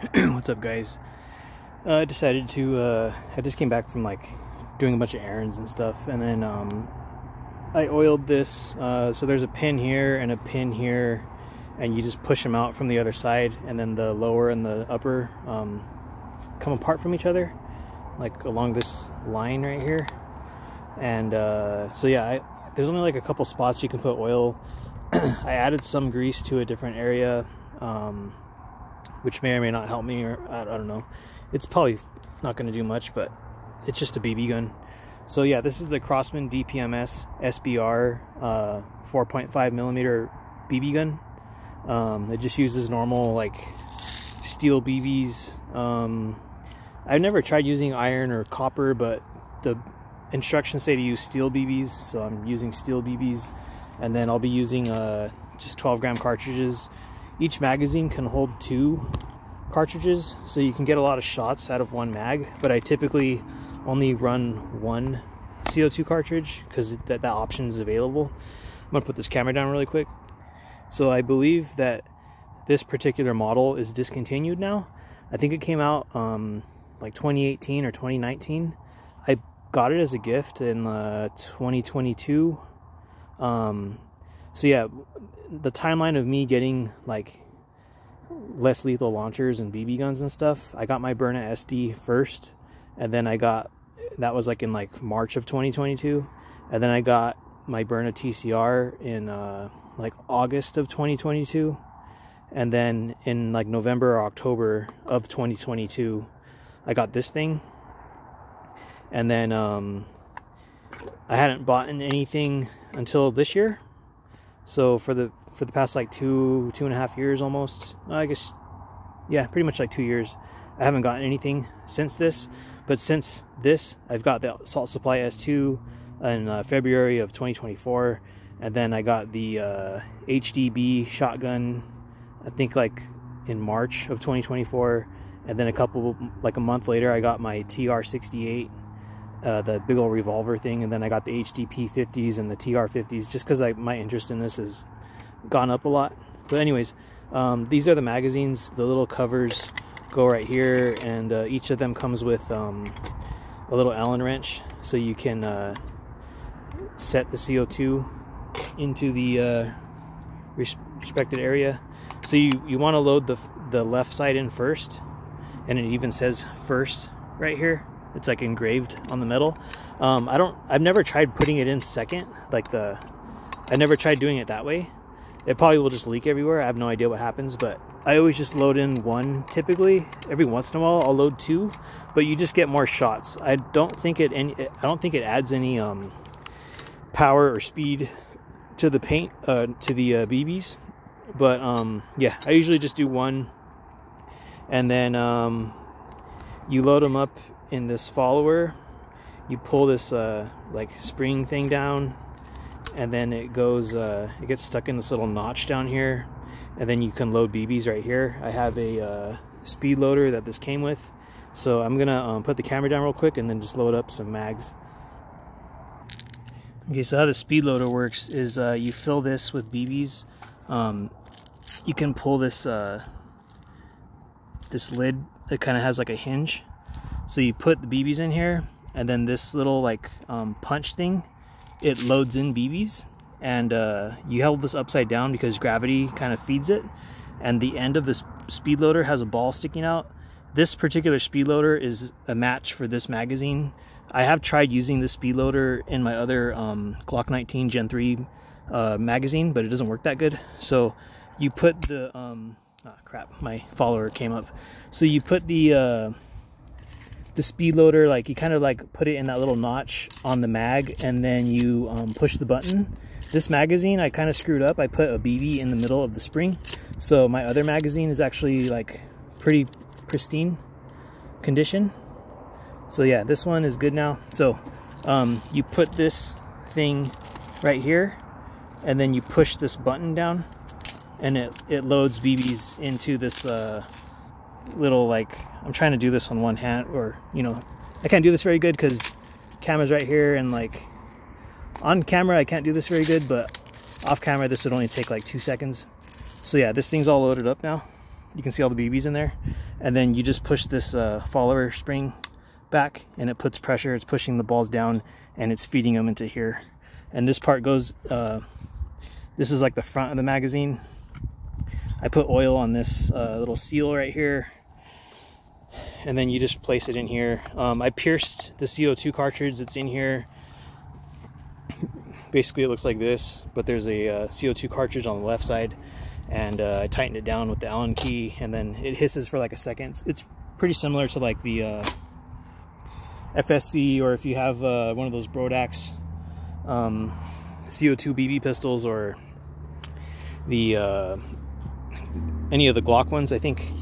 What's up, guys? Uh, I decided to. Uh, I just came back from like doing a bunch of errands and stuff, and then um, I oiled this. Uh, so there's a pin here and a pin here, and you just push them out from the other side, and then the lower and the upper um, come apart from each other, like along this line right here. And uh, so yeah, I, there's only like a couple spots you can put oil. I added some grease to a different area. Um, which may or may not help me, or I, I don't know. It's probably not going to do much, but it's just a BB gun. So yeah, this is the Crosman DPMS SBR uh, 4.5 millimeter BB gun. Um, it just uses normal like steel BBs. Um, I've never tried using iron or copper, but the instructions say to use steel BBs, so I'm using steel BBs, and then I'll be using uh, just 12 gram cartridges each magazine can hold two cartridges, so you can get a lot of shots out of one mag, but I typically only run one CO2 cartridge because that, that option is available. I'm gonna put this camera down really quick. So I believe that this particular model is discontinued now. I think it came out um, like 2018 or 2019. I got it as a gift in uh, 2022. Um, so yeah, the timeline of me getting like less lethal launchers and BB guns and stuff, I got my Byrna SD first, and then I got that was like in like March of 2022, and then I got my Byrna TCR in uh, like August of 2022, and then in like November or October of 2022, I got this thing, and then um, I hadn't bought anything until this year so for the for the past like two two and a half years almost, I guess, yeah, pretty much like two years, I haven't gotten anything since this. But since this, I've got the Salt Supply S2 in uh, February of 2024, and then I got the uh, HDB shotgun, I think like in March of 2024, and then a couple like a month later, I got my TR68 uh, the big old revolver thing, and then I got the HDP 50s and the TR 50s just because my interest in this has gone up a lot. But anyways, um, these are the magazines. The little covers go right here, and uh, each of them comes with um, a little Allen wrench, so you can uh, set the CO2 into the uh, respected area. So you, you want to load the, the left side in first, and it even says first right here it's like engraved on the metal. Um, I don't. I've never tried putting it in second, like the. I never tried doing it that way. It probably will just leak everywhere. I have no idea what happens, but I always just load in one typically. Every once in a while, I'll load two, but you just get more shots. I don't think it any. I don't think it adds any um, power or speed to the paint uh, to the uh, BBs. But um, yeah, I usually just do one, and then um, you load them up in this follower you pull this uh, like spring thing down and then it goes uh, it gets stuck in this little notch down here and then you can load BBs right here. I have a uh, speed loader that this came with so I'm gonna um, put the camera down real quick and then just load up some mags. Okay so how the speed loader works is uh, you fill this with BBs um, you can pull this uh, this lid that kind of has like a hinge so you put the BBs in here and then this little like um, punch thing, it loads in BBs and uh, you held this upside down because gravity kind of feeds it. And the end of this speed loader has a ball sticking out. This particular speed loader is a match for this magazine. I have tried using this speed loader in my other um, Glock 19 Gen 3 uh, magazine, but it doesn't work that good. So you put the, um, oh crap, my follower came up. So you put the, uh, the speed loader like you kind of like put it in that little notch on the mag and then you um, push the button. This magazine I kind of screwed up. I put a BB in the middle of the spring. So my other magazine is actually like pretty pristine condition. So yeah this one is good now. So um, you put this thing right here and then you push this button down and it, it loads BBs into this uh, little like I'm trying to do this on one hand or you know I can't do this very good because camera's right here and like on camera I can't do this very good but off camera this would only take like two seconds. So yeah this thing's all loaded up now. You can see all the BBs in there. And then you just push this uh, follower spring back and it puts pressure. It's pushing the balls down and it's feeding them into here. And this part goes uh, this is like the front of the magazine. I put oil on this uh, little seal right here and then you just place it in here. Um, I pierced the CO2 cartridge that's in here. Basically it looks like this but there's a uh, CO2 cartridge on the left side and uh, I tightened it down with the Allen key and then it hisses for like a second. It's pretty similar to like the uh, FSC or if you have uh, one of those Brodax um, CO2 BB pistols or the uh, any of the Glock ones I think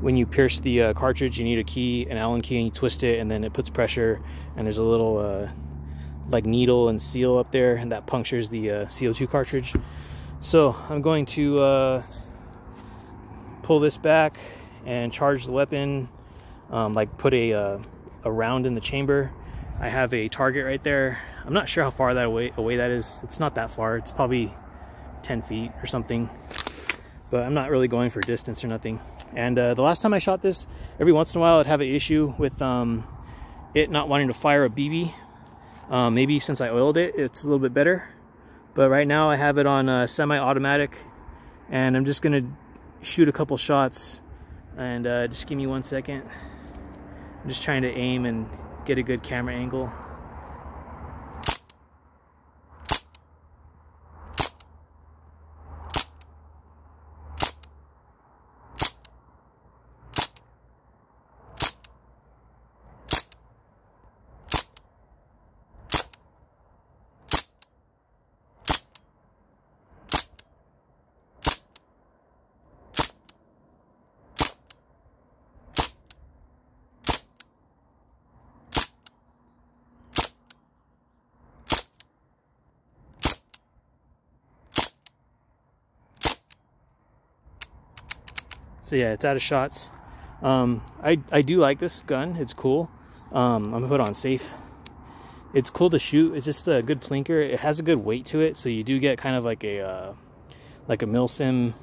when you pierce the uh, cartridge you need a key an Allen key and you twist it and then it puts pressure and there's a little uh, like needle and seal up there and that punctures the uh, CO2 cartridge. So I'm going to uh, pull this back and charge the weapon um, like put a, uh, a round in the chamber. I have a target right there. I'm not sure how far that away, away that is. It's not that far. It's probably 10 feet or something. But I'm not really going for distance or nothing and uh, the last time I shot this every once in a while I'd have an issue with um, it not wanting to fire a BB um, maybe since I oiled it, it's a little bit better. But right now I have it on uh, semi-automatic and I'm just gonna shoot a couple shots and uh, just give me one second. I'm just trying to aim and get a good camera angle. So yeah, it's out of shots. Um, I, I do like this gun. It's cool. Um, I'm gonna put it on safe. It's cool to shoot. It's just a good plinker. It has a good weight to it, so you do get kind of like a uh, like a milsim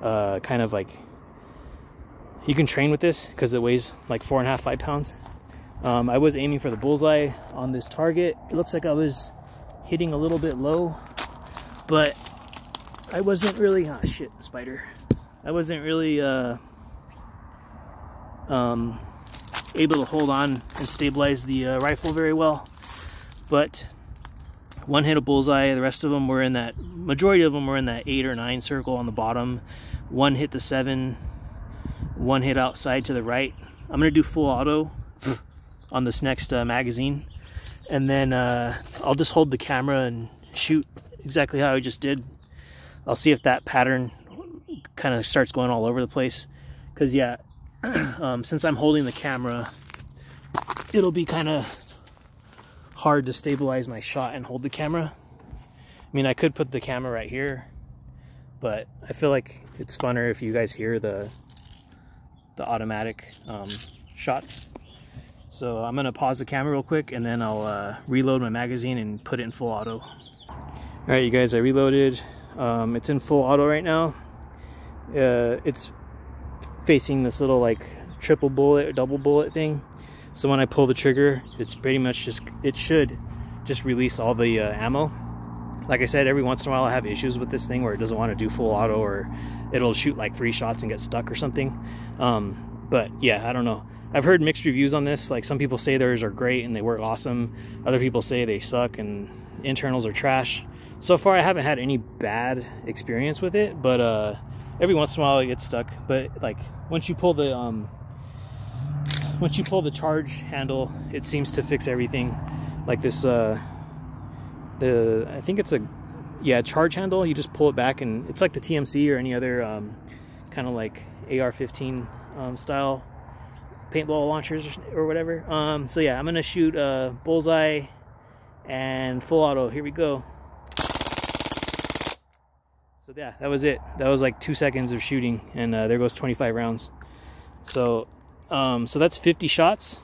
uh, kind of like you can train with this because it weighs like four and a half five pounds. Um, I was aiming for the bullseye on this target. It looks like I was hitting a little bit low, but I wasn't really. Ah, shit, spider. I wasn't really uh, um, able to hold on and stabilize the uh, rifle very well. But one hit a bullseye, the rest of them were in that, majority of them were in that eight or nine circle on the bottom. One hit the seven, one hit outside to the right. I'm gonna do full auto on this next uh, magazine. And then uh, I'll just hold the camera and shoot exactly how I just did. I'll see if that pattern kind of starts going all over the place. Because, yeah, um, since I'm holding the camera, it'll be kind of hard to stabilize my shot and hold the camera. I mean, I could put the camera right here, but I feel like it's funner if you guys hear the the automatic um, shots. So I'm gonna pause the camera real quick and then I'll uh, reload my magazine and put it in full auto. All right, you guys, I reloaded. Um, it's in full auto right now uh, it's facing this little like triple bullet or double bullet thing. So when I pull the trigger it's pretty much just it should just release all the uh, ammo. Like I said every once in a while I have issues with this thing where it doesn't want to do full auto or it'll shoot like three shots and get stuck or something. Um, but yeah I don't know. I've heard mixed reviews on this. Like some people say theirs are great and they work awesome. Other people say they suck and internals are trash. So far I haven't had any bad experience with it but uh every once in a while it gets stuck but like once you pull the um once you pull the charge handle it seems to fix everything. Like this uh the I think it's a yeah charge handle you just pull it back and it's like the TMC or any other um, kind of like AR-15 um, style paintball launchers or whatever. Um, so yeah I'm gonna shoot a bullseye and full auto. Here we go so yeah, that was it. That was like two seconds of shooting, and uh, there goes 25 rounds. So, um, so that's 50 shots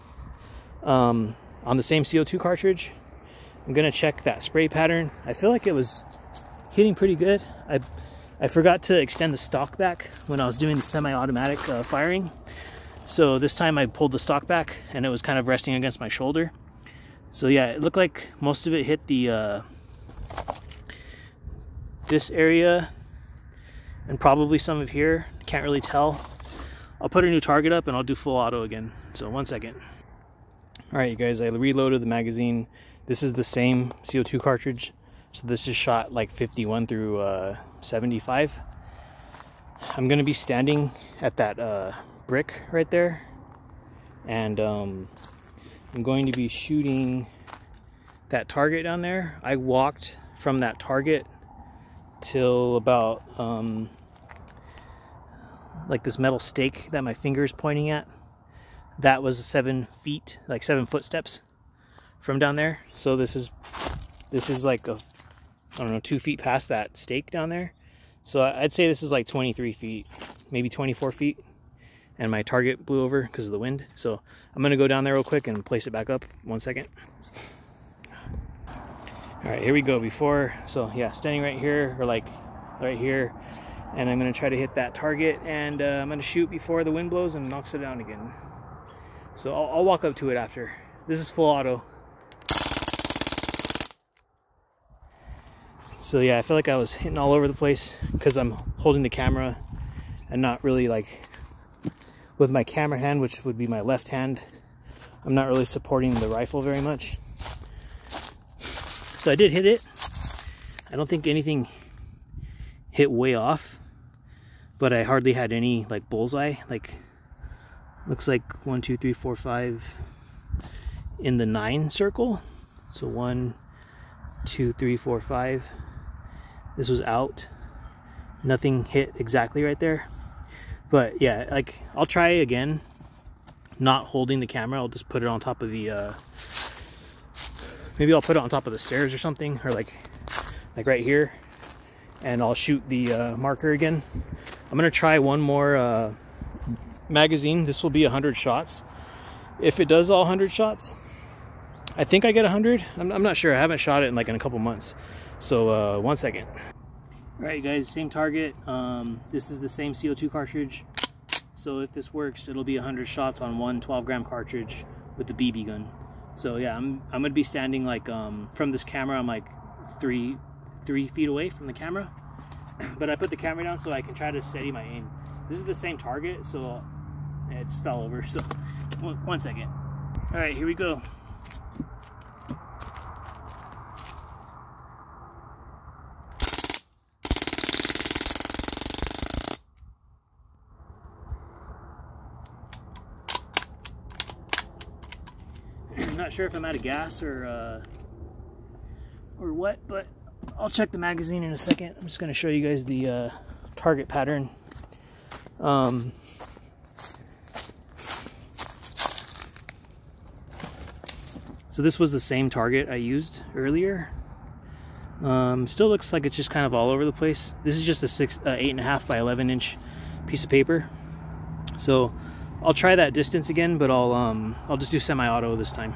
um, on the same CO2 cartridge. I'm gonna check that spray pattern. I feel like it was hitting pretty good. I, I forgot to extend the stock back when I was doing the semi-automatic uh, firing. So this time I pulled the stock back and it was kind of resting against my shoulder. So yeah, it looked like most of it hit the uh, this area and probably some of here. Can't really tell. I'll put a new target up and I'll do full auto again. So one second. All right, you guys, I reloaded the magazine. This is the same CO2 cartridge. So this is shot like 51 through uh, 75. I'm gonna be standing at that uh, brick right there. And um, I'm going to be shooting that target down there. I walked from that target till about um, like this metal stake that my finger is pointing at. That was seven feet, like seven footsteps from down there. So this is this is like a I don't know two feet past that stake down there. So I'd say this is like 23 feet, maybe 24 feet. And my target blew over because of the wind. So I'm gonna go down there real quick and place it back up. One second. All right, here we go. Before, so yeah, standing right here or like right here, and I'm gonna try to hit that target, and uh, I'm gonna shoot before the wind blows and knocks it down again. So I'll, I'll walk up to it after. This is full auto. So yeah, I feel like I was hitting all over the place because I'm holding the camera and not really like with my camera hand, which would be my left hand. I'm not really supporting the rifle very much. So I did hit it. I don't think anything hit way off, but I hardly had any like bullseye. Like, looks like one, two, three, four, five in the nine circle. So one, two, three, four, five. This was out. Nothing hit exactly right there. But yeah, like I'll try again. Not holding the camera, I'll just put it on top of the uh, maybe I'll put it on top of the stairs or something or like like right here and I'll shoot the uh, marker again. I'm gonna try one more uh, magazine. This will be 100 shots. If it does all 100 shots I think I get 100 I'm, I'm not sure. I haven't shot it in like in a couple months. So uh, one second. All right guys same target. Um, this is the same CO2 cartridge. So if this works it'll be 100 shots on one 12 gram cartridge with the BB gun so yeah, I'm I'm gonna be standing like um, from this camera. I'm like three three feet away from the camera, but I put the camera down so I can try to steady my aim. This is the same target, so it just fell over. So one second. All right, here we go. Sure if I'm out of gas or uh, or what, but I'll check the magazine in a second. I'm just going to show you guys the uh, target pattern. Um, so this was the same target I used earlier. Um, still looks like it's just kind of all over the place. This is just a six, uh, eight and a half by 11 inch piece of paper. So I'll try that distance again, but I'll um, I'll just do semi-auto this time.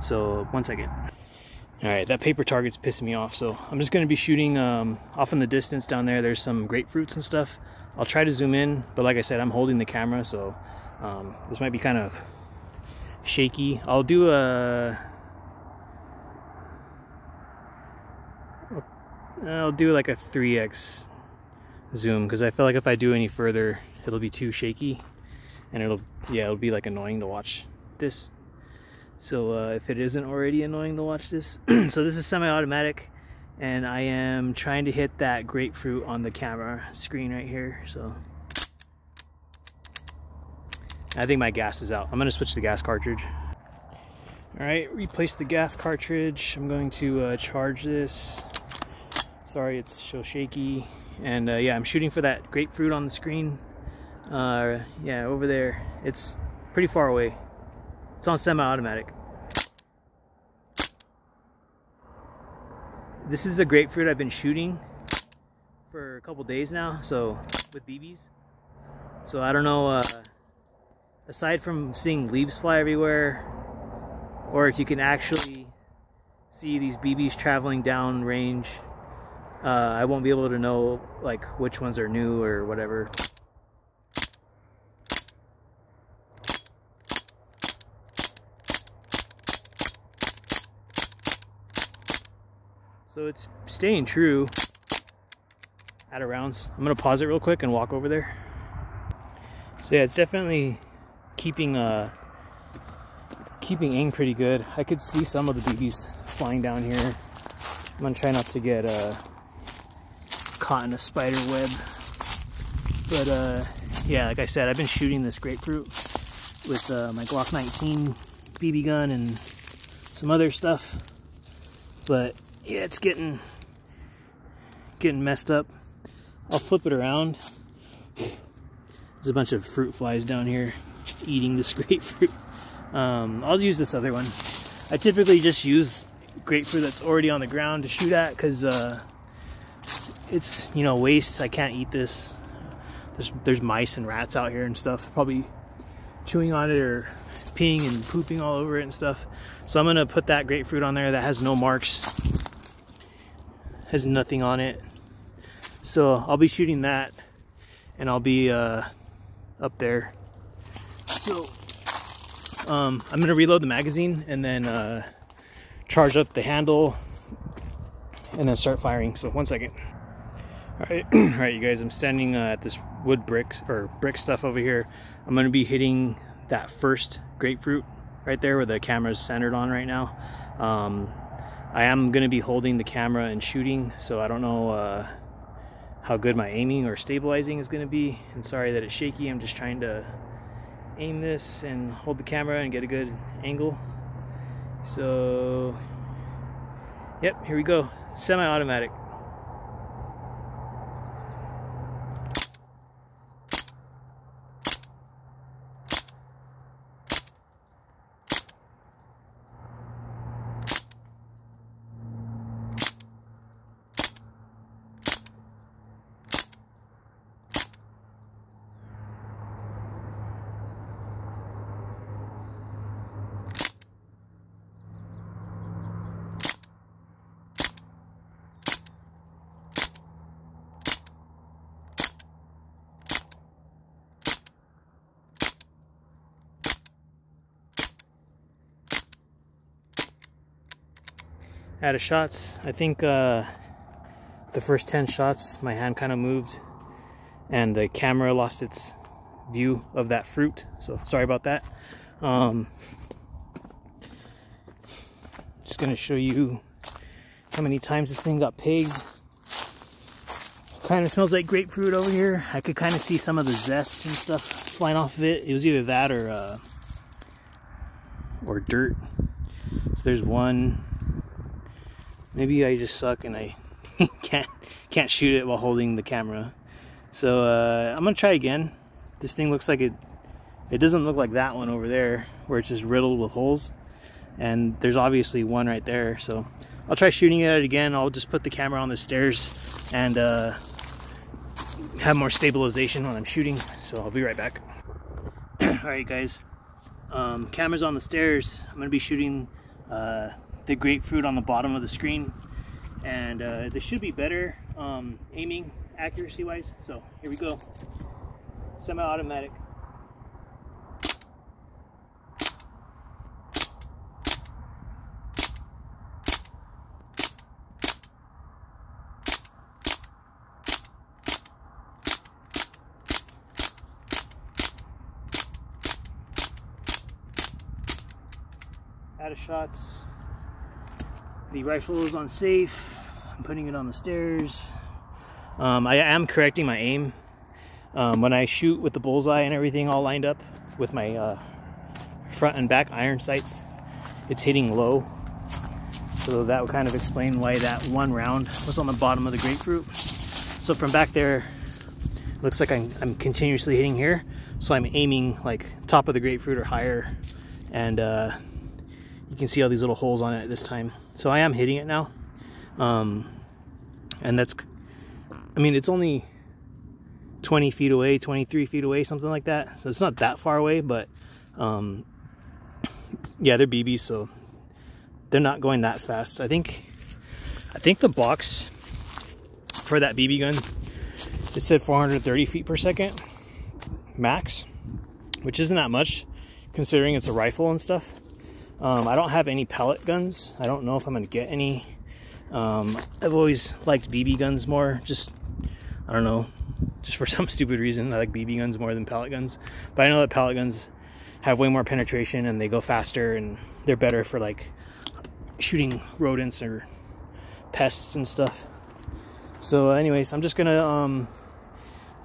So one second. All right, that paper target's pissing me off. So I'm just gonna be shooting um, off in the distance down there. There's some grapefruits and stuff. I'll try to zoom in, but like I said, I'm holding the camera, so um, this might be kind of shaky. I'll do a, I'll do like a 3x zoom because I feel like if I do any further, it'll be too shaky and it'll, yeah, it'll be like annoying to watch this so uh, if it isn't already annoying to watch this so this is semi-automatic and I am trying to hit that grapefruit on the camera screen right here so. I think my gas is out. I'm gonna switch the gas cartridge. All right replace the gas cartridge. I'm going to uh, charge this. Sorry it's so shaky. And uh, yeah I'm shooting for that grapefruit on the screen. Uh, yeah over there. It's pretty far away it's on semi-automatic. This is the grapefruit I've been shooting for a couple days now, so with BBs. So I don't know, uh, aside from seeing leaves fly everywhere, or if you can actually see these BBs traveling down range, uh, I won't be able to know like which ones are new or whatever. So it's staying true out of rounds. I'm gonna pause it real quick and walk over there. So yeah, it's definitely keeping uh keeping aim pretty good. I could see some of the BBs flying down here. I'm gonna try not to get uh caught in a spider web. But uh yeah, like I said, I've been shooting this grapefruit with uh, my Glock 19 BB gun and some other stuff. But yeah, it's getting getting messed up. I'll flip it around. There's a bunch of fruit flies down here eating this grapefruit. Um, I'll use this other one. I typically just use grapefruit that's already on the ground to shoot at because uh, it's you know waste. I can't eat this. There's there's mice and rats out here and stuff, probably chewing on it or peeing and pooping all over it and stuff. So I'm gonna put that grapefruit on there that has no marks, has nothing on it. So I'll be shooting that and I'll be uh, up there. So um, I'm gonna reload the magazine and then uh, charge up the handle and then start firing. So one second. All right, all right, you guys, I'm standing uh, at this wood bricks or brick stuff over here. I'm gonna be hitting that first grapefruit right there where the camera is centered on right now. Um, I am gonna be holding the camera and shooting, so I don't know uh, how good my aiming or stabilizing is going to be. And sorry that it's shaky. I'm just trying to aim this and hold the camera and get a good angle. So, yep, here we go. Semi-automatic. Out of shots. I think uh, the first 10 shots, my hand kind of moved and the camera lost its view of that fruit. So sorry about that. Um, just gonna show you how many times this thing got pegged. Kind of smells like grapefruit over here. I could kind of see some of the zest and stuff flying off of it. It was either that or uh, or dirt. So there's one, maybe I just suck and I can't can't shoot it while holding the camera. So uh, I'm gonna try again. This thing looks like it. It doesn't look like that one over there where it's just riddled with holes. And there's obviously one right there. So I'll try shooting at it again. I'll just put the camera on the stairs and uh, have more stabilization when I'm shooting. So I'll be right back. All right, guys. Um, camera's on the stairs. I'm gonna be shooting. Uh, the grapefruit on the bottom of the screen. And uh, this should be better um, aiming accuracy wise so here we go. Semi-automatic. Out of shots the rifle is on safe. I'm putting it on the stairs. Um, I am correcting my aim. Um, when I shoot with the bullseye and everything all lined up with my uh, front and back iron sights, it's hitting low. So that would kind of explain why that one round was on the bottom of the grapefruit. So from back there, looks like I'm, I'm continuously hitting here. So I'm aiming like top of the grapefruit or higher. And uh, you can see all these little holes on it this time. So I am hitting it now. Um, and that's, I mean, it's only 20 feet away, 23 feet away, something like that. So it's not that far away, but um, yeah, they're BBs, so they're not going that fast. I think, I think the box for that BB gun, it said 430 feet per second max, which isn't that much considering it's a rifle and stuff. Um, I don't have any pellet guns. I don't know if I'm going to get any. Um, I've always liked BB guns more. Just, I don't know, just for some stupid reason. I like BB guns more than pellet guns. But I know that pellet guns have way more penetration and they go faster and they're better for like shooting rodents or pests and stuff. So anyways, I'm just gonna um,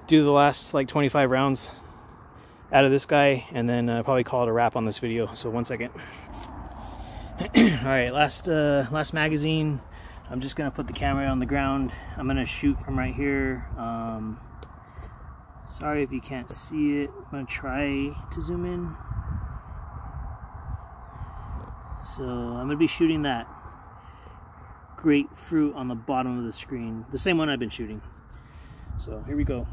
do the last like 25 rounds out of this guy and then uh, probably call it a wrap on this video. So one second. All right, last uh, last magazine. I'm just gonna put the camera on the ground. I'm gonna shoot from right here. Um, sorry if you can't see it. I'm gonna try to zoom in. So I'm gonna be shooting that grapefruit on the bottom of the screen. The same one I've been shooting. So here we go.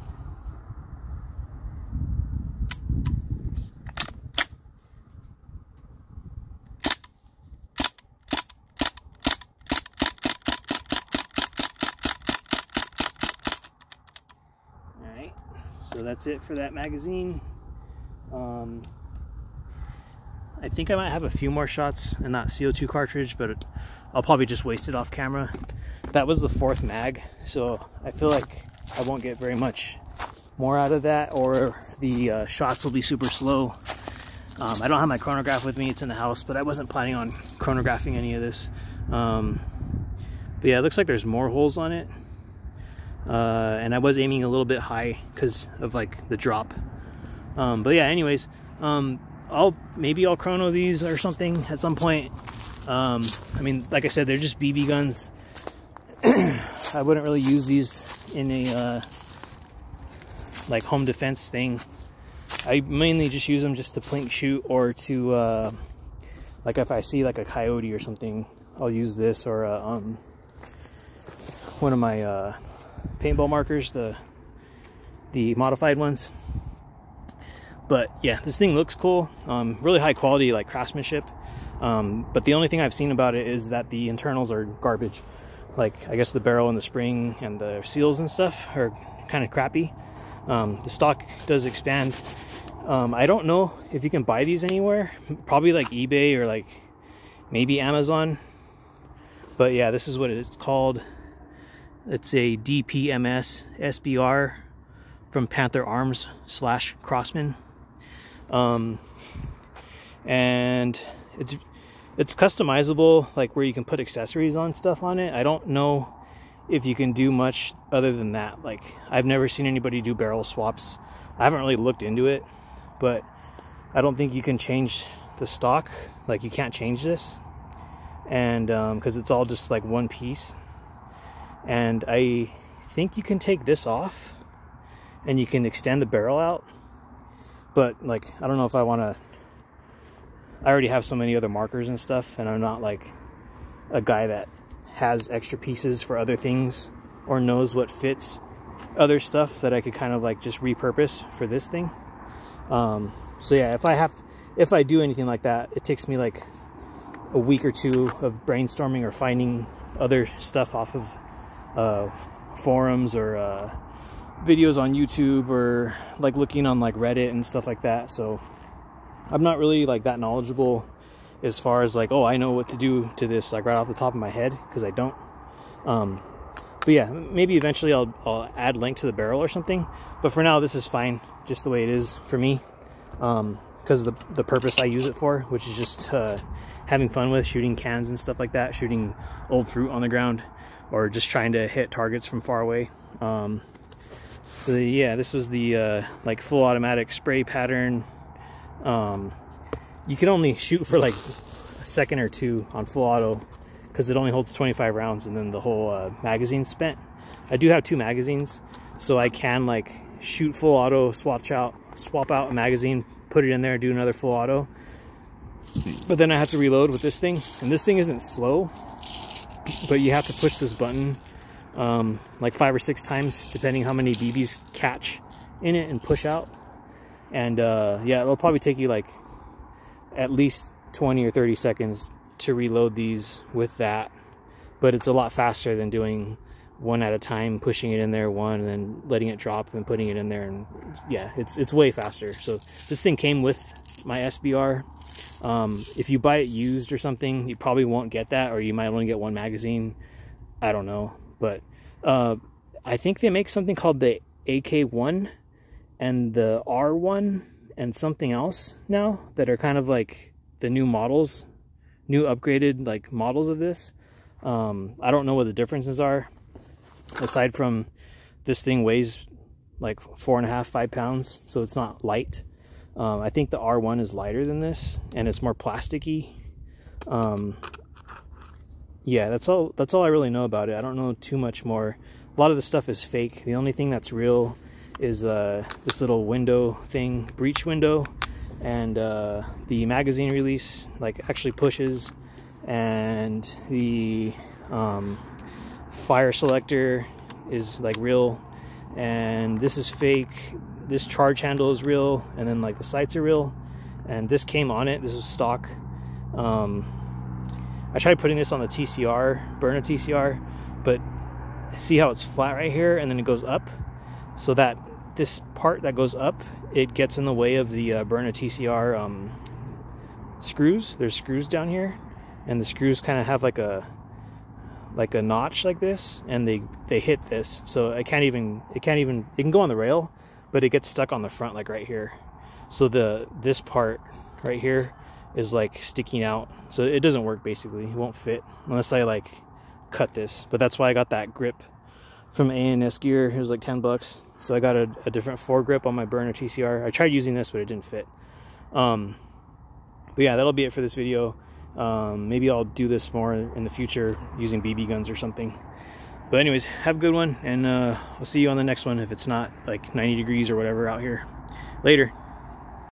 So that's it for that magazine. Um, I think I might have a few more shots in that CO2 cartridge, but I'll probably just waste it off camera. That was the fourth mag, so I feel like I won't get very much more out of that, or the uh, shots will be super slow. Um, I don't have my chronograph with me, it's in the house, but I wasn't planning on chronographing any of this. Um, but yeah, it looks like there's more holes on it. Uh, and I was aiming a little bit high because of like the drop. Um, but yeah, anyways, um, I'll maybe I'll chrono these or something at some point. Um, I mean, like I said, they're just BB guns. I wouldn't really use these in a uh, like home defense thing. I mainly just use them just to plink shoot or to uh, like if I see like a coyote or something, I'll use this or uh, um, one of my uh, paintball markers, the the modified ones. But yeah, this thing looks cool. Um, really high quality, like craftsmanship. Um, but the only thing I've seen about it is that the internals are garbage. Like I guess the barrel and the spring and the seals and stuff are kind of crappy. Um, the stock does expand. Um, I don't know if you can buy these anywhere. Probably like eBay or like maybe Amazon. But yeah, this is what it's called. It's a DPMS SBR from Panther Arms slash Crosman. um, and it's it's customizable like where you can put accessories on stuff on it. I don't know if you can do much other than that. Like i've never seen anybody do barrel swaps. I haven't really looked into it but i don't think you can change the stock. Like you can't change this. And because um, it's all just like one piece and i think you can take this off and you can extend the barrel out. But like I don't know if I want to I already have so many other markers and stuff and I'm not like a guy that has extra pieces for other things or knows what fits other stuff that I could kind of like just repurpose for this thing. Um, so yeah if I have if I do anything like that it takes me like a week or two of brainstorming or finding other stuff off of uh, forums or uh, videos on YouTube or like looking on like Reddit and stuff like that. So I'm not really like that knowledgeable as far as like, oh, I know what to do to this like right off the top of my head because I don't. Um, but yeah, maybe eventually I'll, I'll add link to the barrel or something. But for now, this is fine, just the way it is for me. Um, because of the, the purpose I use it for, which is just uh, having fun with shooting cans and stuff like that, shooting old fruit on the ground, or just trying to hit targets from far away. Um, so yeah, this was the uh, like full automatic spray pattern. Um, you can only shoot for like a second or two on full auto because it only holds 25 rounds and then the whole uh, magazine spent. I do have two magazines, so I can like shoot full auto, swap out, swap out a magazine, put it in there, do another full auto. But then I have to reload with this thing, and this thing isn't slow, but you have to push this button um, like five or six times, depending how many BBs catch in it and push out. And uh, yeah, it'll probably take you like at least 20 or 30 seconds to reload these with that. But it's a lot faster than doing one at a time, pushing it in there one, and then letting it drop and putting it in there. And yeah, it's it's way faster. So this thing came with my SBR. Um, if you buy it used or something, you probably won't get that, or you might only get one magazine. I don't know, but uh, I think they make something called the AK1 and the R1 and something else now that are kind of like the new models, new upgraded like models of this. Um, I don't know what the differences are aside from this thing weighs like four and a half, five pounds, so it's not light. Um, I think the R1 is lighter than this, and it's more plasticky. Um, yeah, that's all. That's all I really know about it. I don't know too much more. A lot of the stuff is fake. The only thing that's real is uh, this little window thing, breech window, and uh, the magazine release like actually pushes, and the um, fire selector is like real and this is fake this charge handle is real and then like the sights are real. And this came on it. This is stock. Um, I tried putting this on the TCR Byrna TCR but see how it's flat right here and then it goes up? So that this part that goes up it gets in the way of the uh, Byrna TCR um, screws. There's screws down here and the screws kind of have like a like a notch like this and they they hit this. So I can't even it can't even it can go on the rail but it gets stuck on the front like right here. So the this part right here is like sticking out. So it doesn't work basically. It won't fit unless I like cut this. But that's why I got that grip from ANS gear. It was like 10 bucks. So I got a, a different foregrip on my Byrna TCR I tried using this but it didn't fit. Um but yeah that'll be it for this video. Um, maybe I'll do this more in the future using BB guns or something. But anyways, have a good one, and uh, I'll see you on the next one if it's not like 90 degrees or whatever out here. Later.